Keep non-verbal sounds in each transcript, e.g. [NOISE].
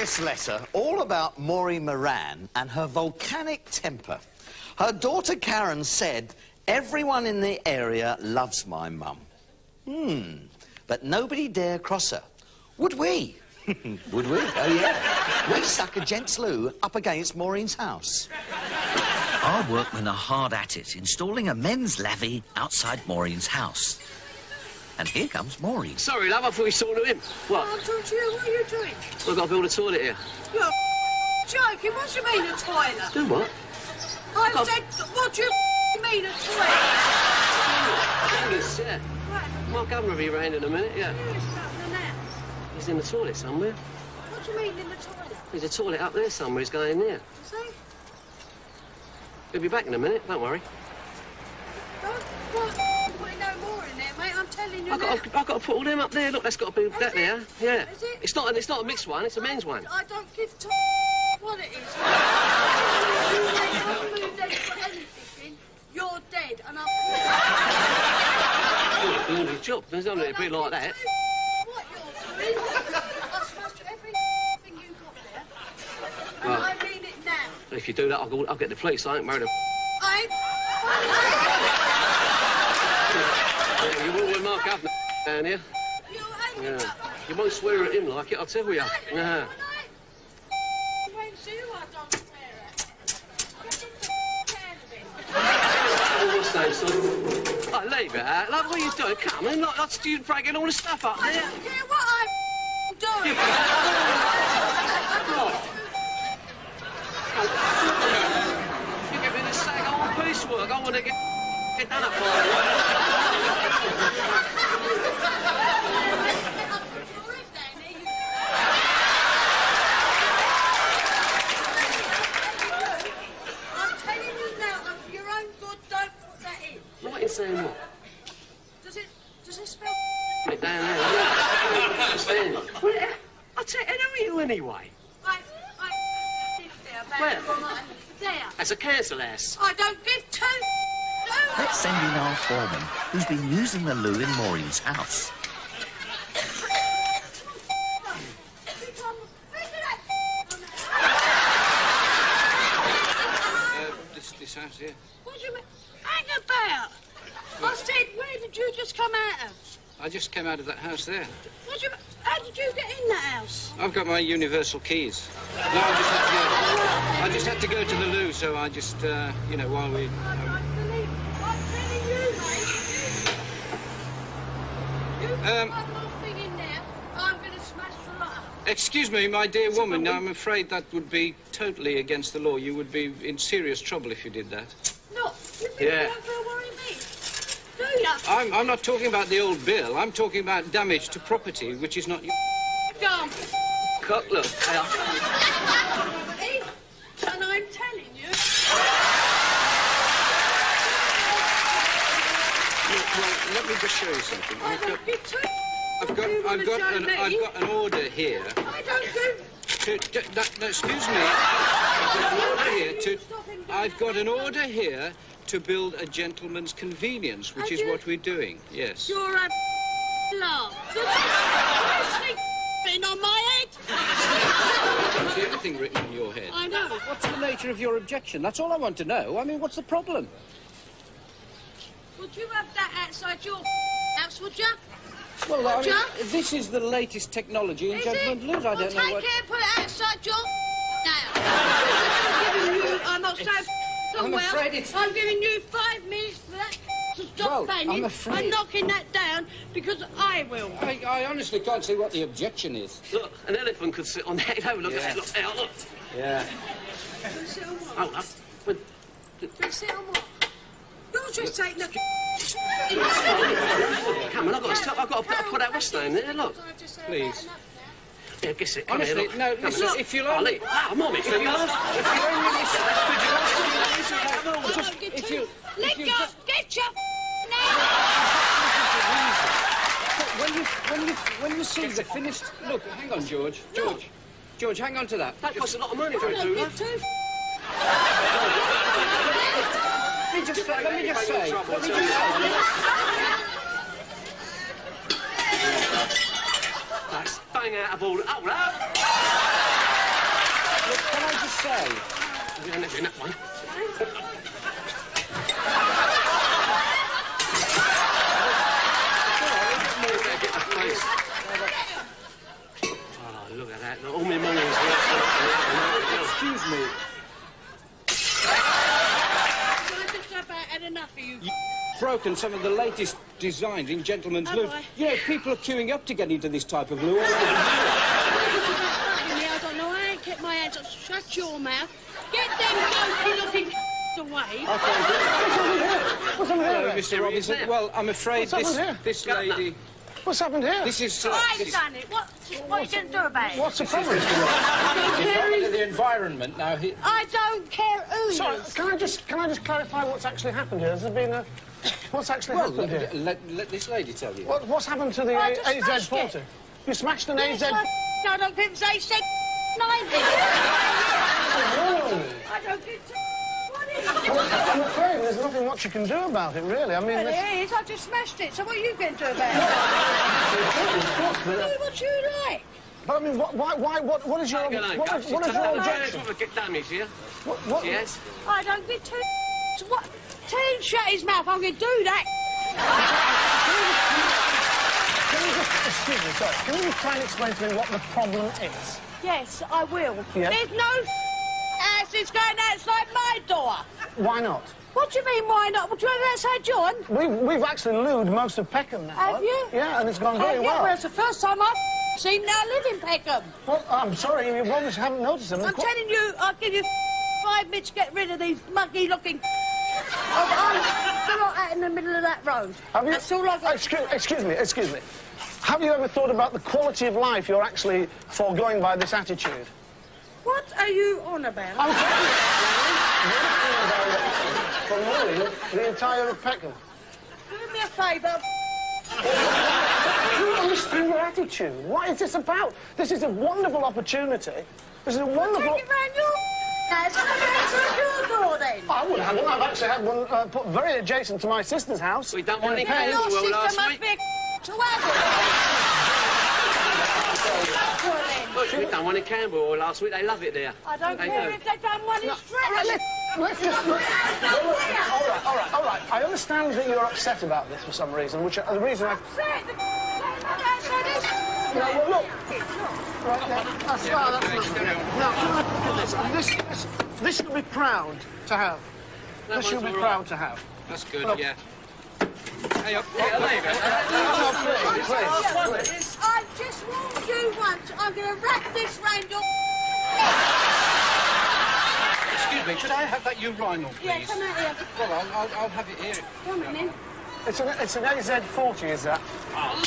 this letter all about Maureen Moran and her volcanic temper. Her daughter Karen said, everyone in the area loves my mum. Hmm, but nobody dare cross her. Would we? [LAUGHS] Would we? Oh, yeah. we stuck a gents loo up against Maureen's house. Our workmen are hard at it, installing a men's lavvy outside Maureen's house. And here comes Maureen. Sorry, love, I thought you saw him. What? Oh, I'm talking to you. What are you doing? I've got to build a toilet here. You're joking. What do you mean a toilet? Do what? I I've- said, what do you mean a toilet? Yes, yeah. Right. My governor will be around in a minute, yeah. Who's happening now? He's in the toilet somewhere. What do you mean in the toilet? There's a toilet up there somewhere. He's going in there. See? He'll be back in a minute, don't worry. Don't what? put no more in there, mate. I'm telling you I've got, I've, I've got to put all them up there. Look, that's got to be that there. Yeah. Is it? It's not. It's not a mixed one. It's a men's one. I don't give to what it is. you make one move there to put anything in, you're dead, and I'm. You're doing his job. There's only a bit like that. What you're doing? I smashed everything you got there, and Right. I mean it now. If you do that, I'll, go, I'll get the police. I ain't married a... I. Yeah, you will with Mark Governor down here. Yeah. You won't swear at him like it, I'll tell you. Yeah. Wait, see who I don't swear at. Get the can of it. What's that, son? Oh, leave it out. Like, what are you doing? Come on, like, like you all the stuff up I there. don't care what I'm doing. You give me this sag old piecework. I want to get, get done up by I'm telling you now, and for your own good, don't put that in. Right in saying what? Does it? Does it spell? Put it down there. Understand? Well, uh, I'll tell you, who anyway? I, I live there, about Where? There. That's a council house. I don't give two. No. Let's send in our foreman, who's been using the loo in Maureen's house. This, this house here. What do you mean? Hang about. I said, where did you just come out of? I just came out of that house there. You? How did you get in that house? I've got my universal keys. No, I just had to go. I just had to go to the loo, so I just, uh, you know, while we. I I'm telling you, mate. You put Um, one more thing in there, I'm going to smash the lot. Excuse me, my dear woman. Now, I'm afraid that would be totally against the law. You would be in serious trouble if you did that. No. Yeah. You're going to worry me? Do you? I'm, I'm not talking about the old bill. I'm talking about damage to property, which is not. Go on. Cook, look. Hey, And I'm telling you, Look, well, let me just show you something. I I've got, don't. I've got, I've got, an. I've got an order here. I don't do. To, to, that, no, excuse me. I've got an order here to. I've got an order here to build a gentleman's convenience, which Have is you? what we're doing. Yes. You're a [LAUGHS] laugh. Seriously, [LAUGHS] been on my head. I see everything written in your head. I know. What's the nature of your objection? That's all I want to know. I mean, what's the problem? Would you have that outside your house, would you? Well, I mean, Jack? this is the latest technology in Is gentlemen's it? I well, don't know take what. care, put it outside your now. I'm giving you, I'm I'm well. afraid it's- I'm giving you five minutes for that to stop Well, banging I'm afraid- and knocking that down because I will. I, I honestly can't see what the objection is. Look, an elephant could sit on that. [LAUGHS] Have a look at that. Look, there, look. Yeah. Sit on what? Hold up. Well, But sit on what? You're just taking a... [LAUGHS] Come on, I've got to stop. I've got to put, put that what's name there. Look. Please. Yeah, guess it. Come Honestly, here, look. no, Come listen, if you'll Oh, only- look. Ah, I'm on it. Come on. Don't get if you- Let if you go! just- Get your... [LAUGHS] now! When you when you when you see the finished look, hang on, George. George. George, hang on to that. That costs a lot of money for I a don't two... Let me just say. Let me just say. Let me just say. That's bang out of all. Oh, right. say? You're never in that one. Oh, look at that. All my money is worth. Excuse me. I just about had enough of you. Broken some of the latest designs in gentlemen's loo. I? Yeah, people are queuing up to get into this type of loo. I don't know. I ain't kept my hands up. Shut your mouth. Get them funky looking away. What's happened Hello, here? Mr. Robinson. Well, I'm afraid this this lady. What's happened here? This is. Uh, I've this, done it. What, what are you going to do about it? What's the problem? the environment now. He, I don't care who Sorry, is. can I just can I just clarify what's actually happened here? Has there been a what's actually well, happened let, here? let, let this lady tell you. What, what's happened to the I A- AZ smashed forty? You smashed an Yes, AZ. I, I don't think they said 90. Oh, I don't give two. What is it? well, I'm afraid there's nothing much you can do about it, really. I mean, Well, that's- it is. I just smashed it. So what are you going to do about of course, it? but, uh, Do what you like. but I mean, what, why, why, what, what is your, Good night, what, what is your objection? management get damage here. What, what, Yes. I don't give two. What? Tell shut his mouth. I'm going to do that. Can you just, excuse me, sorry, can you try and explain to me what the problem is? Yes, I will. Yeah. There's no asses going outside my door. Why not? What do you mean, why not? Would you want outside John? We've, we've actually looed most of Peckham now. Have you? Yeah, and it's gone Oh, very yeah, well. well, it's the first time I've seen now live in Peckham. Well, I'm sorry, you obviously haven't noticed them. I'm telling you, I'll give you five minutes to get rid of these muggy looking. Oh, I'm still not out in the middle of that road. Have you- That's all I've got. Excuse, excuse me, excuse me. Have you ever thought about the quality of life you're actually foregoing by this attitude? What are you on about? I'm for Maureen, the entire of Peckham. Do me a favour. I don't understand your attitude. What is this about? This is a wonderful opportunity. This is a wonderful... Take it round your house and I'll your door then. I would have one. I've actually had one uh, put very adjacent to my sister's house. We don't want in any Payne. candles. Your well, sister last must week- be a to have Well, then. Look, we done one in Camberwell last week. They love it there. I don't They care do. if they've done one in All right, Stratford. let's, let's just... All right, all right, all right. I understand that you're upset about this for some reason, which uh, the reason I... Say it, the outside. No, well, look. Right, now, that's, oh, that's. Now, look at this. This, this, you'll be proud to have. That This you'll be all proud to have. That's good, Look. yeah. Hey, up, yeah, leave it. No, please, please, please. I just warned you once. I'm going to wrap this round your... Excuse me, could I have that urinal, please? Yeah, come out here. Well, I'll, I'll, I'll have it here. Come on in. It's an, it's an AZ40, is that? Off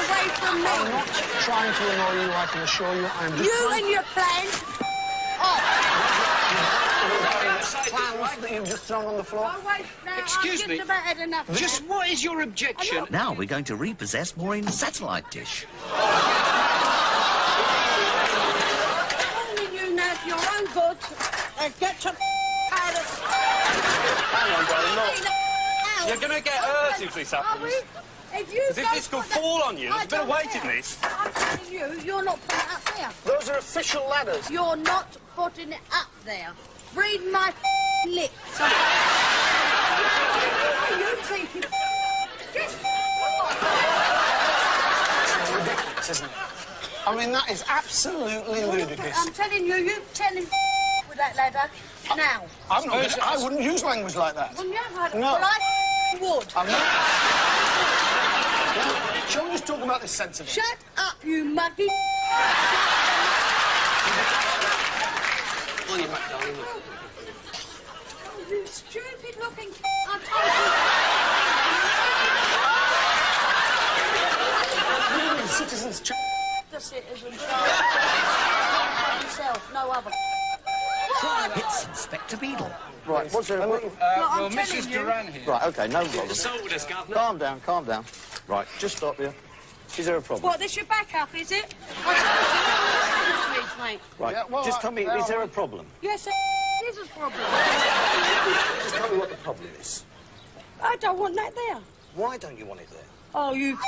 away from I'm me. not trying to annoy you, I can assure you. I'm just You and your plans. Off. Oh. Plans that you've just thrown on the floor. Away now. Excuse me. just enough. Just them. what is your objection? Now we're going to repossess Maureen's satellite dish. Warning you now for your own good. And uh, get to out of... Hang on, darling, look. You're going to get hurt if this happens. If you As if this could fall on you. I There's a bit of weight in care. this. I'm telling you, you're not putting it up there. Those are official ladders. You're not putting it up there. Read my lips. you. Just... Ridiculous, isn't it? I mean, that is absolutely ludicrous. I'm telling you, you tell him with that ladder now. I'm not gonna, I wouldn't use language like that. Well, yeah, No. Well, I would. I'm not. Shall we just talk about this sensibly? Shut up, you muggy. On your back, darling. You stupid looking. I told you. Citizens' ch- The citizen. himself, no other. What? It's Inspector Beadle. Right, what's your... What, Uh, I'm well, telling Mrs. you. Duran here. right, OK, no problem. Assaulted us, Governor. Calm down, calm down. Right, just stop here. Is there a problem? What, this your backup, is it? [LAUGHS] I told you, please, mate. Right, Yeah, well, just tell me, yeah, is there a problem? Yes, there is a problem. Just tell me what the problem is. I don't want that there. Why don't you want it there? Oh, you...